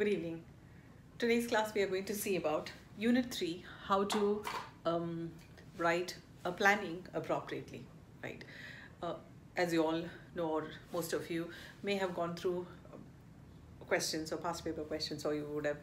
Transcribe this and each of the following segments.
Good evening. Today's class we are going to see about Unit 3, how to um, write a planning appropriately, right? Uh, as you all know or most of you may have gone through um, questions or past paper questions or you would have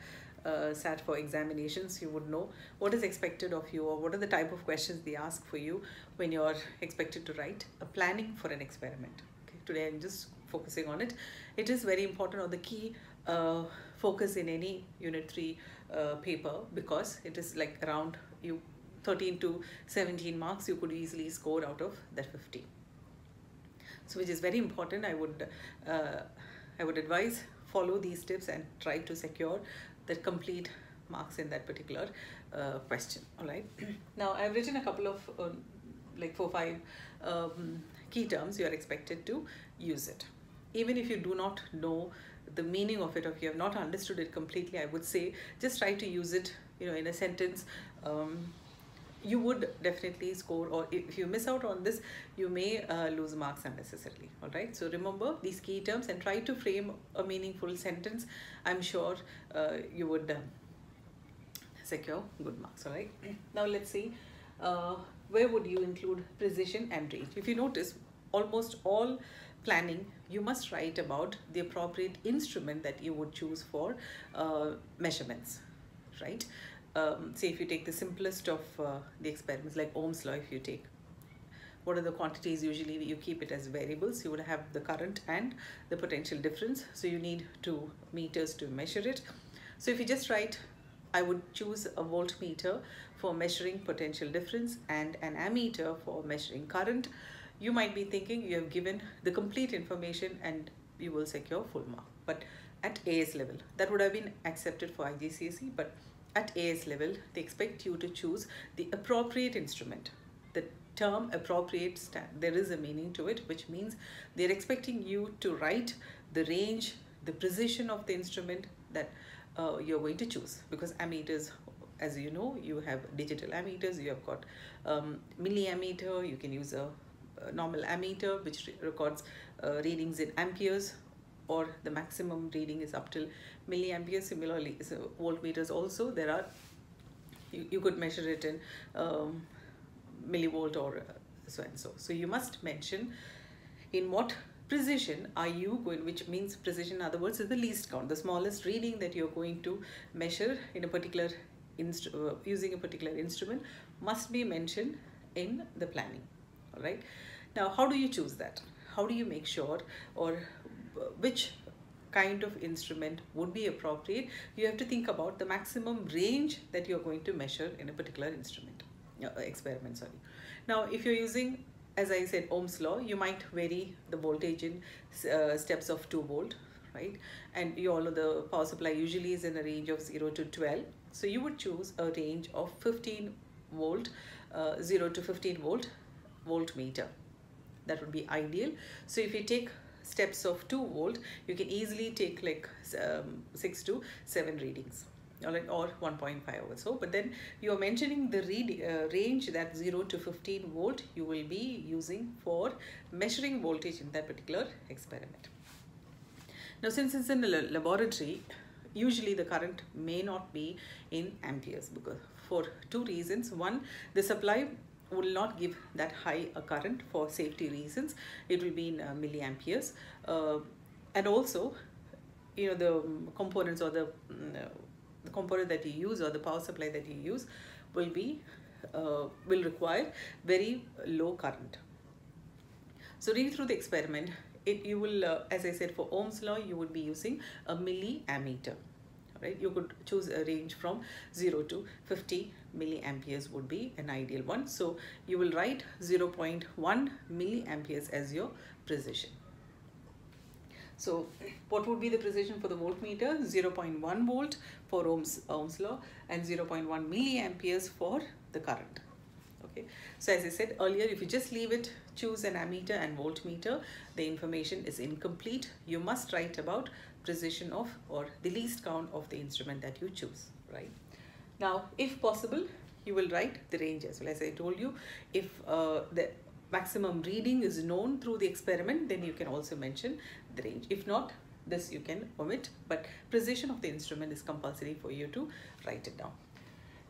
uh, sat for examinations, you would know what is expected of you or what are the type of questions they ask for you when you're expected to write a planning for an experiment. Okay, today I'm just focusing on it. It is very important or the key uh, focus in any unit 3 uh, paper because it is like around you 13 to 17 marks you could easily score out of that 50 so which is very important i would uh, i would advise follow these tips and try to secure the complete marks in that particular uh, question. All right. Now i've written a couple of um, like four five um, key terms you are expected to use it even if you do not know the meaning of it or if you have not understood it completely i would say just try to use it you know in a sentence. Um, you would definitely score or if you miss out on this you may uh, lose marks unnecessarily all right? So remember these key terms and try to frame a meaningful sentence. I'm sure uh, you would um, secure good marks all right? Now let's see uh, where would you include precision and range if you notice almost all planning you must write about the appropriate instrument that you would choose for uh, measurements right? Um, say if you take the simplest of uh, the experiments like Ohm's law if you take what are the quantities? Usually you keep it as variables. You would have the current and the potential difference. So you need two meters to measure it. So if you just write I would choose a voltmeter for measuring potential difference and an ammeter for measuring current you might be thinking you have given the complete information and you will secure full mark. But at AS level that would have been accepted for IGCSE but at AS level they expect you to choose the appropriate instrument. The term appropriate there is a meaning to it which means they're expecting you to write the range the precision of the instrument that uh, you're going to choose. Because ammeters as you know you have digital ammeters you have got um, milliammeter you can use a normal ammeter which records uh, readings in amperes or the maximum reading is up till milliamperes. Similarly so voltmeters also there are you, you could measure it in um, millivolt or uh, so and so. So you must mention in what precision are you going which means precision in other words is the least count the smallest reading that you're going to measure in a particular uh, using a particular instrument must be mentioned in the planning all right? Now how do you choose that? How do you make sure or which kind of instrument would be appropriate? You have to think about the maximum range that you're going to measure in a particular instrument uh, experiment sorry. Now if you're using as I said Ohm's law you might vary the voltage in uh, steps of 2 volt right? And you all know the power supply usually is in a range of 0 to 12 so you would choose a range of 15 volt uh, 0 to 15 volt voltmeter. That would be ideal. So if you take steps of 2 volt you can easily take like um, 6 to 7 readings or, like, or 1.5 or so. But then you are mentioning the read uh, range that 0 to 15 volt you will be using for measuring voltage in that particular experiment. Now since it's in the laboratory usually the current may not be in amperes because for two reasons. One the supply will not give that high a current for safety reasons. It will be in uh, milliamperes. Uh, and also you know the components or the, uh, the component that you use or the power supply that you use will be uh, will require very low current. So read through the experiment. It you will uh, as i said for ohm's law you would be using a milliammeter right? You could choose a range from 0 to 50 milliamperes would be an ideal one. So you will write 0.1 milliamperes as your precision. So what would be the precision for the voltmeter? 0.1 volt for ohm's ohm's law and 0.1 milliamperes for the current okay? So as i said earlier if you just leave it choose an ammeter and voltmeter the information is incomplete. You must write about precision of or the least count of the instrument that you choose right? Now if possible you will write the range as well. As I told you if uh, the maximum reading is known through the experiment then you can also mention the range. If not this you can omit but precision of the instrument is compulsory for you to write it down.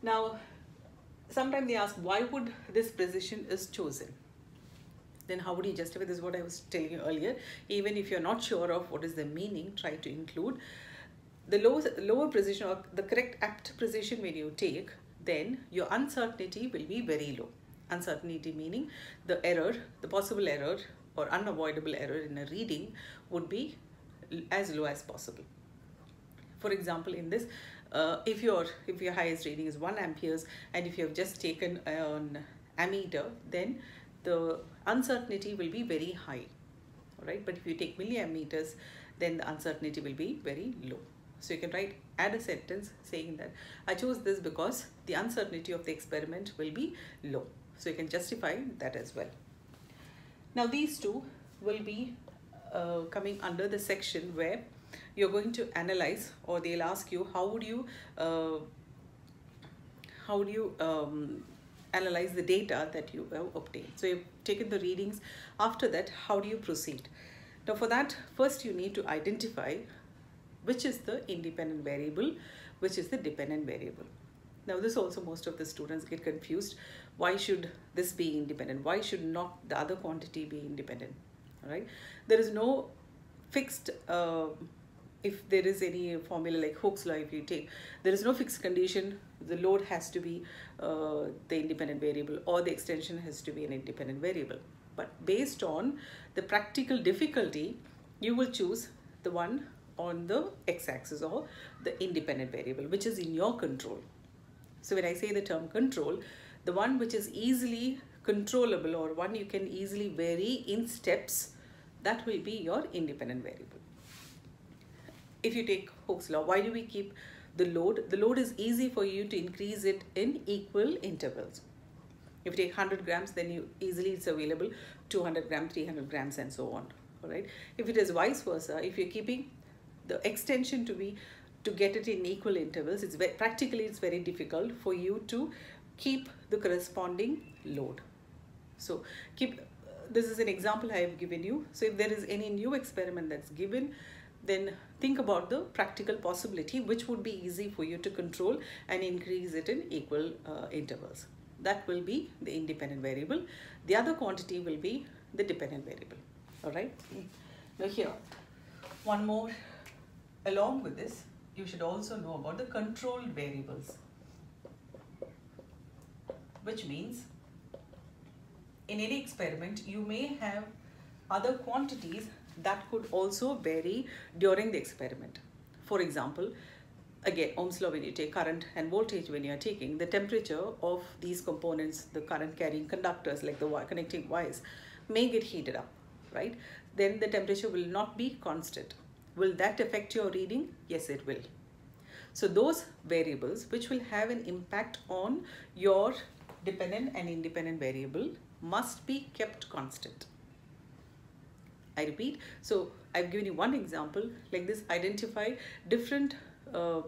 Now sometimes they ask why would this precision is chosen then how would you justify this is what i was telling you earlier. Even if you're not sure of what is the meaning try to include the lower, lower precision or the correct apt precision when you take then your uncertainty will be very low. Uncertainty meaning the error the possible error or unavoidable error in a reading would be as low as possible. For example in this uh, if your if your highest reading is 1 amperes and if you have just taken an ammeter then the uncertainty will be very high. Right but if you take milliammeters then the uncertainty will be very low. So you can write add a sentence saying that I chose this because the uncertainty of the experiment will be low. So you can justify that as well. Now these two will be uh, coming under the section where you're going to analyze or they'll ask you how would you uh, how do you um, analyze the data that you have obtained. So you've taken the readings. After that how do you proceed? Now for that first you need to identify which is the independent variable which is the dependent variable. Now this also most of the students get confused. Why should this be independent? Why should not the other quantity be independent? All right? There is no fixed uh, if there is any formula like Hooke's law if you take there is no fixed condition. The load has to be uh, the independent variable or the extension has to be an independent variable. But based on the practical difficulty you will choose the one on the x-axis or the independent variable which is in your control. So when I say the term control the one which is easily controllable or one you can easily vary in steps that will be your independent variable if you take Hooke's law, why do we keep the load? The load is easy for you to increase it in equal intervals. If you take 100 grams, then you easily it's available 200 grams, 300 grams and so on. All right. If it is vice versa, if you're keeping the extension to be to get it in equal intervals, it's very, practically it's very difficult for you to keep the corresponding load. So keep this is an example I have given you. So if there is any new experiment that's given, then think about the practical possibility which would be easy for you to control and increase it in equal uh, intervals. That will be the independent variable. The other quantity will be the dependent variable. All right. Now here, one more along with this, you should also know about the controlled variables, which means in any experiment, you may have other quantities that could also vary during the experiment. For example, again, Ohm's law when you take current and voltage when you are taking, the temperature of these components, the current carrying conductors like the connecting wires may get heated up, right? Then the temperature will not be constant. Will that affect your reading? Yes, it will. So those variables which will have an impact on your dependent and independent variable must be kept constant. I repeat. So I've given you one example like this. Identify different uh,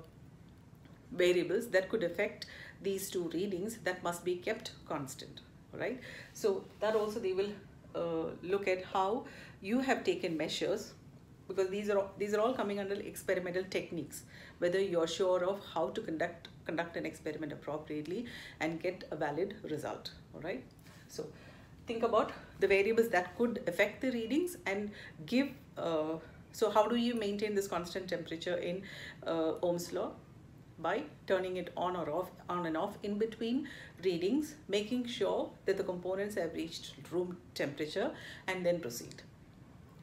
variables that could affect these two readings that must be kept constant. Right. So that also they will uh, look at how you have taken measures because these are these are all coming under experimental techniques whether you're sure of how to conduct conduct an experiment appropriately and get a valid result all right so think about the variables that could affect the readings and give uh, so how do you maintain this constant temperature in uh, Ohm's law? By turning it on or off on and off in between readings making sure that the components have reached room temperature and then proceed.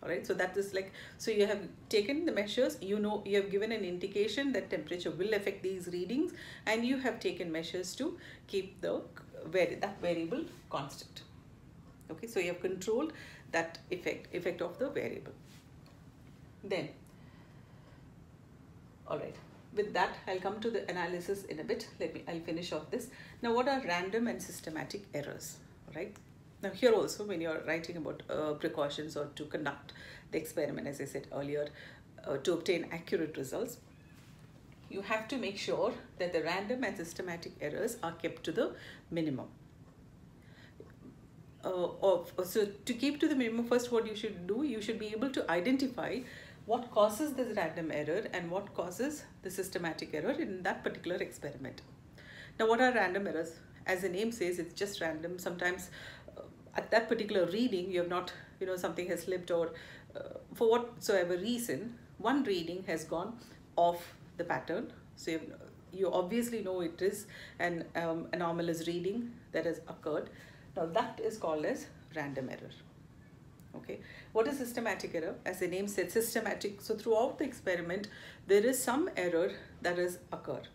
All right so that is like so you have taken the measures you know you have given an indication that temperature will affect these readings and you have taken measures to keep the that variable constant okay so you have controlled that effect effect of the variable. Then all right with that i'll come to the analysis in a bit. Let me i'll finish off this. Now what are random and systematic errors right? Now here also when you're writing about uh, precautions or to conduct the experiment as i said earlier uh, to obtain accurate results you have to make sure that the random and systematic errors are kept to the minimum uh, of so to keep to the minimum first what you should do you should be able to identify what causes this random error and what causes the systematic error in that particular experiment. Now what are random errors? As the name says, it's just random. Sometimes uh, at that particular reading, you have not, you know, something has slipped or uh, for whatsoever reason, one reading has gone off the pattern. So you, you obviously know it is an um, anomalous reading that has occurred. Now that is called as random error. Okay? What is systematic error? As the name said systematic. So throughout the experiment there is some error that has occurred.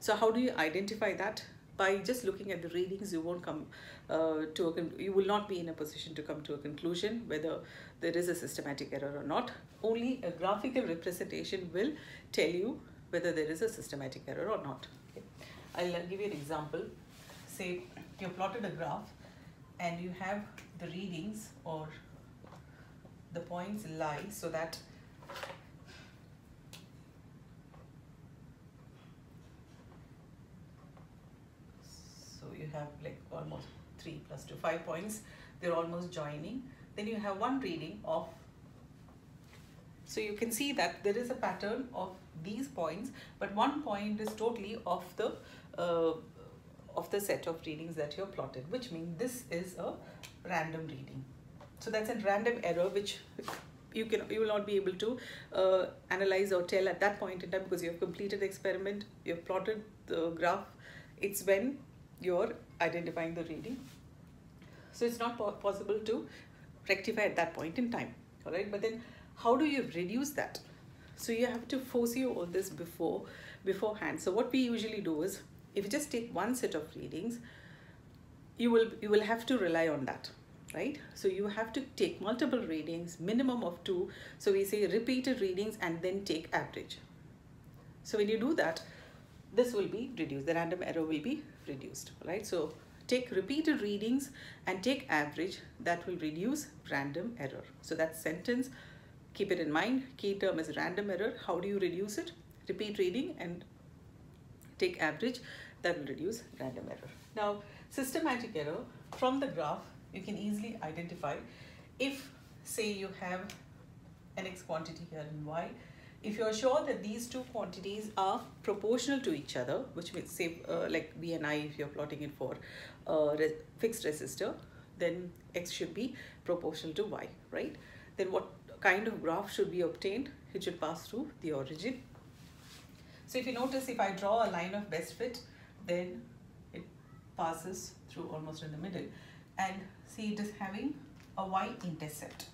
So how do you identify that? By just looking at the readings you won't come uh, to a you will not be in a position to come to a conclusion whether there is a systematic error or not. Only a graphical representation will tell you whether there is a systematic error or not. Okay. i'll give you an example say you plotted a graph and you have the readings or the points lie so that so you have like almost 3 plus 2 5 points. They're almost joining. Then you have one reading of so you can see that there is a pattern of these points but one point is totally off the uh, of the set of readings that you're plotted which means this is a random reading. So that's a random error which you can you will not be able to uh, analyze or tell at that point in time because you have completed the experiment, you have plotted the graph. It's when you're identifying the reading. So it's not po possible to rectify at that point in time. All right, but then how do you reduce that? So you have to foresee all this before beforehand. So what we usually do is if you just take one set of readings, you will you will have to rely on that right? So you have to take multiple readings minimum of two. So we say repeated readings and then take average. So when you do that this will be reduced. The random error will be reduced right? So take repeated readings and take average that will reduce random error. So that sentence keep it in mind. Key term is random error. How do you reduce it? Repeat reading and take average that will reduce random error. Now systematic error from the graph you can easily identify if say you have an x quantity here and y if you are sure that these two quantities are proportional to each other which means say uh, like b and i if you're plotting it for a re fixed resistor then x should be proportional to y right? Then what kind of graph should be obtained? It should pass through the origin so if you notice if i draw a line of best fit then it passes through almost in the middle. And see it is having a y-intercept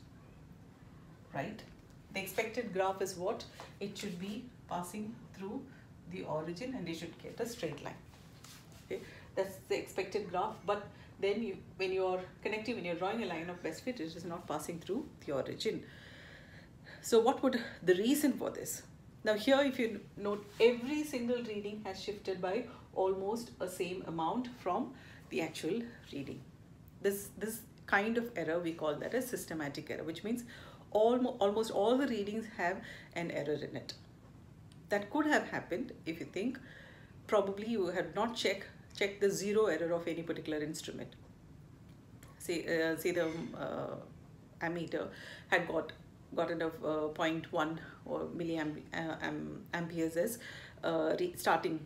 right? The expected graph is what? It should be passing through the origin and you should get a straight line okay? That's the expected graph but then you when you're connecting when you're drawing a line of best fit it is not passing through the origin. So what would the reason for this now here if you note every single reading has shifted by almost a same amount from the actual reading. This, this kind of error, we call that a systematic error, which means almost all the readings have an error in it. That could have happened if you think probably you have not checked check the zero error of any particular instrument. Say, uh, say the uh, ammeter had got gotten of uh, 0.1 or milliamperes uh, as uh, starting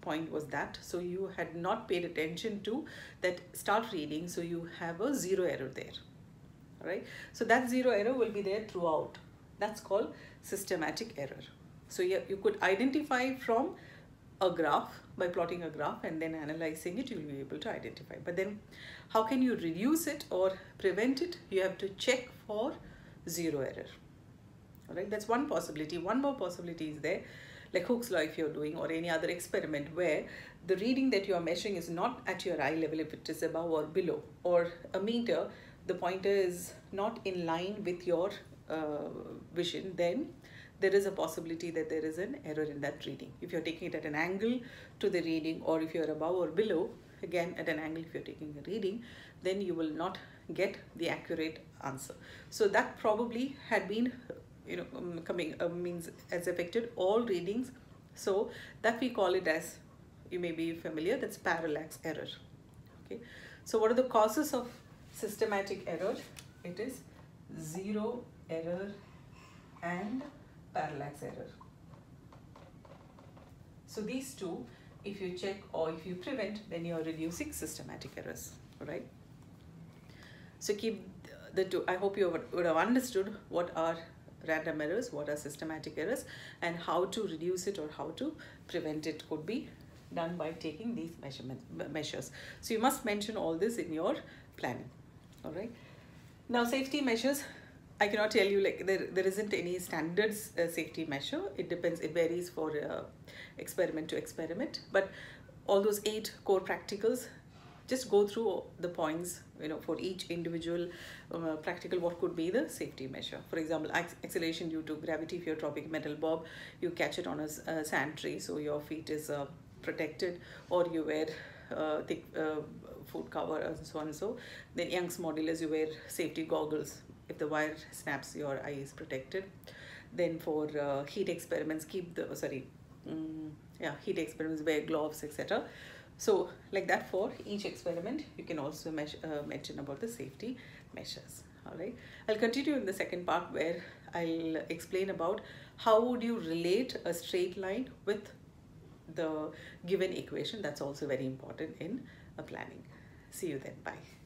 point was that. So you had not paid attention to that start reading so you have a zero error there. Right so that zero error will be there throughout. That's called systematic error. So you, you could identify from a graph by plotting a graph and then analyzing it you'll be able to identify. But then how can you reduce it or prevent it? You have to check for zero error. All right that's one possibility. One more possibility is there like Hooke's law if you're doing or any other experiment where the reading that you are measuring is not at your eye level if it is above or below or a meter the pointer is not in line with your uh, vision then there is a possibility that there is an error in that reading. If you're taking it at an angle to the reading or if you're above or below again at an angle if you're taking a reading then you will not get the accurate answer. So that probably had been you know um, coming uh, means as affected all readings. So that we call it as you may be familiar that's parallax error. Okay. So what are the causes of systematic error? It is zero error and parallax error. So these two, if you check or if you prevent, then you're reducing systematic errors, right? So keep the two, I hope you would have understood what are random errors, what are systematic errors and how to reduce it or how to prevent it could be done by taking these measurement measures. So you must mention all this in your planning, all right? Now safety measures, I cannot tell you like there, there isn't any standards uh, safety measure. It depends, it varies for uh, experiment to experiment. But all those eight core practicals, just go through the points, you know, for each individual uh, practical, what could be the safety measure. For example, acceleration due to gravity, if you're dropping metal bob, you catch it on a, a sand tray, so your feet is uh, protected, or you wear uh, thick uh, foot cover and so on and so. Then Young's modulus, you wear safety goggles if the wire snaps your eye is protected then for uh, heat experiments keep the sorry um, yeah heat experiments wear gloves etc so like that for each experiment you can also uh, mention about the safety measures. All right. I'll continue in the second part where i'll explain about how would you relate a straight line with the given equation. That's also very important in a planning. See you then. Bye